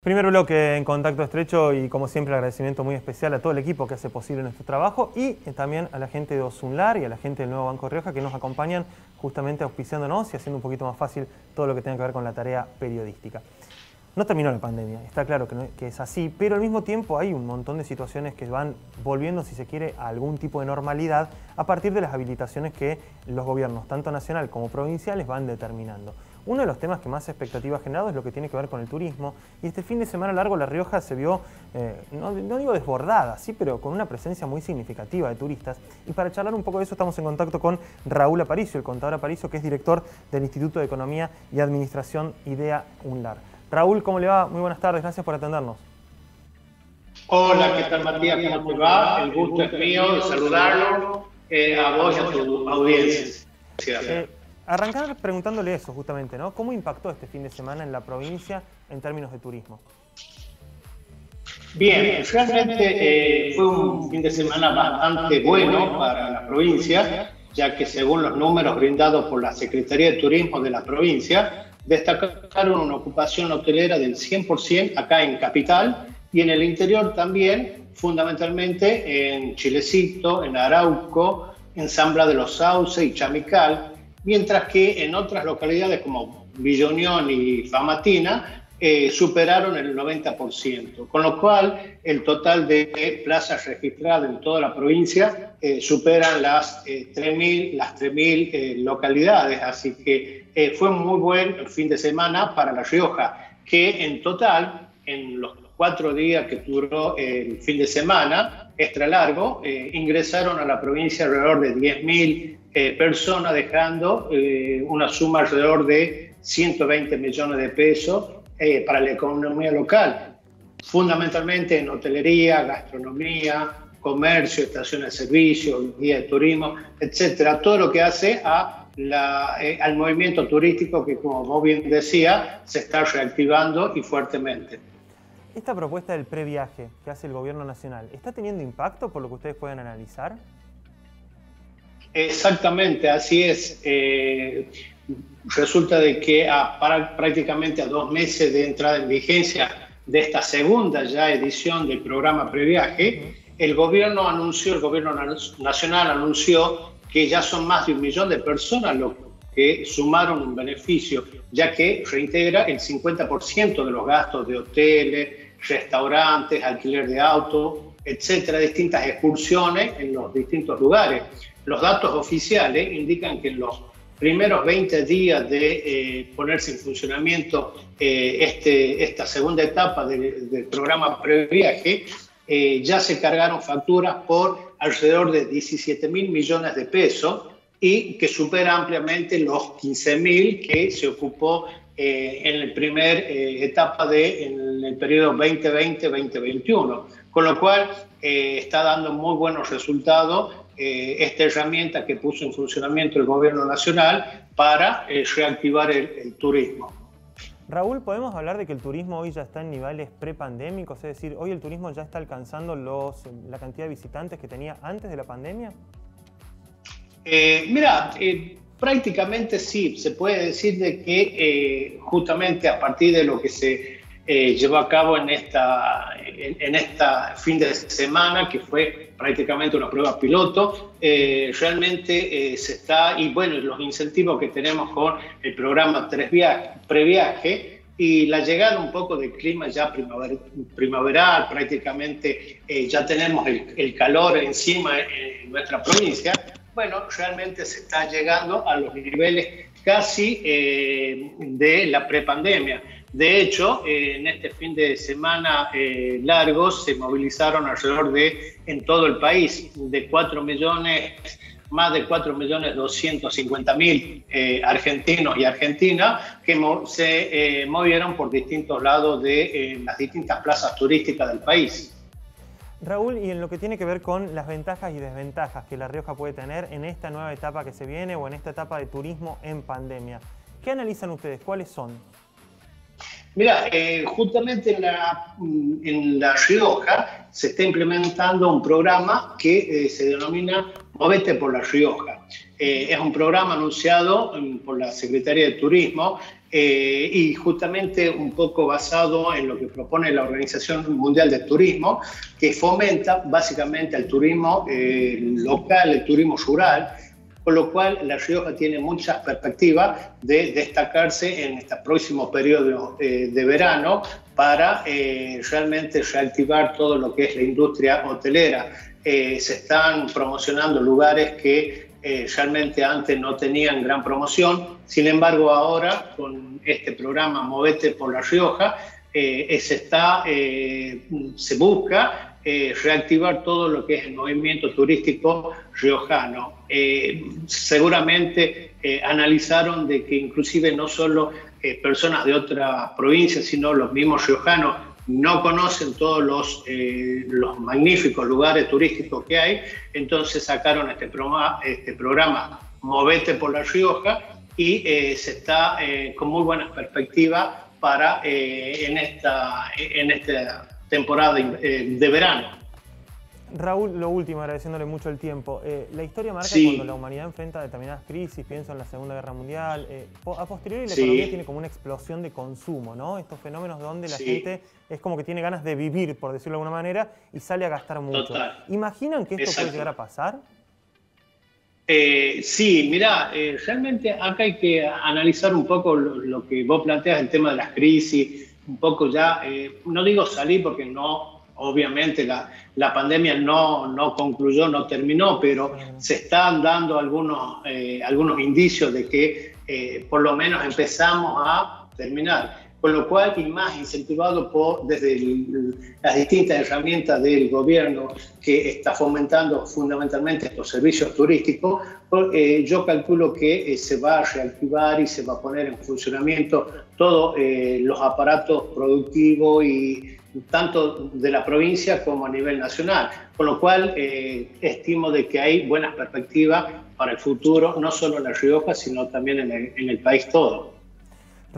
Primer bloque en contacto estrecho y como siempre agradecimiento muy especial a todo el equipo que hace posible nuestro trabajo y eh, también a la gente de Osunlar y a la gente del nuevo Banco Rioja que nos acompañan justamente auspiciándonos y haciendo un poquito más fácil todo lo que tenga que ver con la tarea periodística. No terminó la pandemia, está claro que, que, es así, pero al mismo tiempo hay un montón de situaciones que van volviendo, si se quiere, a algún tipo de normalidad a partir de las habilitaciones que los gobiernos, tanto nacional como provinciales, van determinando. Uno de los temas que más expectativa ha generado es lo que tiene que ver con el turismo. Y este fin de semana largo La Rioja se vio, eh, no, digo desbordada, sí, pero con una presencia muy significativa de turistas. Y para charlar un poco de eso estamos en contacto con Raúl Aparicio, el contador Aparicio, que es director del Instituto de Economía y Administración IDEA UNLAR. Raúl, ¿cómo le va? Muy buenas tardes, gracias por atendernos. Hola, ¿qué tal Matías? ¿Cómo te va? El gusto es mío de saludarlo eh, a vos y a tu audiencia. Eh, Arrancar preguntándole eso justamente, ¿no? ¿Cómo impactó este fin de semana en la provincia en términos de turismo? Bien, realmente eh, fue un fin de semana bastante bueno para la provincia, ya que según los números brindados por la Secretaría de Turismo de la provincia, destacaron una ocupación hotelera del 100% acá en Capital y en el interior también, fundamentalmente en Chilecito, en Arauco, en Zambra de los Sauces y Chamical, mientras que en otras localidades como Villonión y Famatina eh, superaron el 90%, con lo cual el total de plazas registradas en toda la provincia eh, superan las eh, 3.000 las 3.000 eh, localidades, así que fue un muy buen fin de semana para La Rioja, que en total, en los cuatro días que duró el fin de semana, extra largo, ingresaron a la provincia alrededor de 10.000 eh, personas, dejando eh, una suma alrededor de 120 millones de pesos eh, para la economía local, fundamentalmente en hotelería, gastronomía, comercio, estaciones de servicio, guía de turismo, etcétera, todo lo que hace a la, al movimiento turístico que, como vos bien decía, se está reactivando y fuertemente. Esta propuesta del previaje que hace el gobierno nacional, ¿está teniendo impacto por lo que ustedes pueden analizar? Exactamente, así es. Eh, resulta de que a, para, prácticamente a dos meses de entrada en vigencia de esta segunda ya edición del programa Previaje, el gobierno anunció, el gobierno nacional anunció que ya son más de un millón de personas los que sumaron un beneficio, ya que reintegra el 50% de los gastos de hoteles, restaurantes, alquiler de autos, etcétera, distintas excursiones en los distintos lugares. Los datos oficiales indican que en los primeros 20 días de eh, ponerse en funcionamiento eh, este, esta segunda etapa del programa previaje, eh, ya se cargaron facturas por alrededor de 17 mil millones de pesos y que supera ampliamente los 15 mil que se ocupó en la primera etapa de en el periodo 2020-2021, con lo cual está dando muy buenos resultados eh, esta herramienta que puso en funcionamiento el gobierno nacional para eh, reactivar el, turismo. Raúl, ¿podemos hablar de que el turismo hoy ya está en niveles prepandémicos? Es decir, ¿hoy el turismo ya está alcanzando los, la cantidad de visitantes que tenía antes de la pandemia? Eh, mira, prácticamente sí, se puede decir de que justamente a partir de lo que se llevó a cabo en esta, en, en esta fin de semana, que fue prácticamente una prueba piloto. Eh, realmente eh, se está, y bueno, los incentivos que tenemos con el programa Tres viaje, Previaje y la llegada un poco del clima ya primaveral, prácticamente eh, ya tenemos el, calor encima en, nuestra provincia, bueno, realmente se está llegando a los niveles casi de la prepandemia. De hecho, eh, en este fin de semana eh, largo se movilizaron alrededor de, en todo el país, de 4 millones, más de 4 millones 250 mil eh, argentinos y argentinas que se movieron por distintos lados de las distintas plazas turísticas del país. Raúl, y en lo que tiene que ver con las ventajas y desventajas que La Rioja puede tener en esta nueva etapa que se viene o en esta etapa de turismo en pandemia, ¿qué analizan ustedes? ¿Cuáles son? Mira, eh, justamente en la, en la Rioja se está implementando un programa que eh, se denomina Movete por La Rioja. Eh, es un programa anunciado mm, por la Secretaría de Turismo eh, y justamente un poco basado en lo que propone la Organización Mundial de Turismo, que fomenta básicamente el turismo eh, local, el turismo rural, con lo cual La Rioja tiene muchas perspectivas de destacarse en este próximo periodo de verano para realmente reactivar todo lo que es la industria hotelera eh, se están promocionando lugares que eh, realmente antes no tenían gran promoción. Sin embargo, ahora con este programa Movete por La Rioja, eh, se busca reactivar todo lo que es el movimiento turístico riojano. seguramente analizaron de que inclusive no solo personas de otras provincias, sino los mismos riojanos no conocen todos los, eh, los magníficos lugares turísticos que hay, entonces sacaron este programa, este programa Movete por La Rioja y eh, se está eh, con muy buenas perspectivas para en, esta, en esta temporada de verano. Raúl, lo último, agradeciéndole mucho el tiempo. Eh, la historia marca cuando la humanidad enfrenta determinadas crisis, pienso en la Segunda Guerra Mundial. Eh, a posteriori la economía tiene como una explosión de consumo, ¿no? Estos fenómenos donde la gente es como que tiene ganas de vivir, por decirlo de alguna manera, y sale a gastar mucho. ¿Imaginan que esto puede llegar a pasar? Eh, sí, mira, realmente acá hay que analizar un poco lo, lo, que vos planteas, el tema de las crisis, un poco ya, no digo salir porque no obviamente la, la pandemia no, no, concluyó, no terminó, pero se están dando algunos, eh, algunos indicios de que eh, por lo menos empezamos a terminar. Con lo cual, y más incentivado por, desde las distintas herramientas del gobierno que está fomentando fundamentalmente estos servicios turísticos, eh, yo calculo que se va a reactivar y se va a poner en funcionamiento todos los aparatos productivos y tanto de la provincia como a nivel nacional, con lo cual eh, estimo de que hay buenas perspectivas para el futuro, no solo en La Rioja, sino también en el, país todo.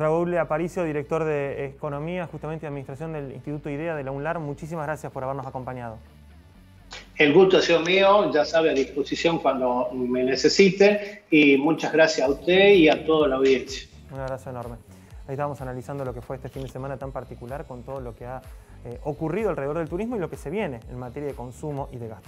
Raúl Aparicio, director de Economía, justamente de Administración del Instituto IDEA de la UNLAR, muchísimas gracias por habernos acompañado. El gusto ha sido mío, ya sabe, a disposición cuando me necesite y muchas gracias a usted y a toda la audiencia. Un abrazo enorme. Ahí estábamos analizando lo que fue este fin de semana tan particular con todo lo que ha eh, ocurrido alrededor del turismo y lo que se viene en materia de consumo y de gastronomía.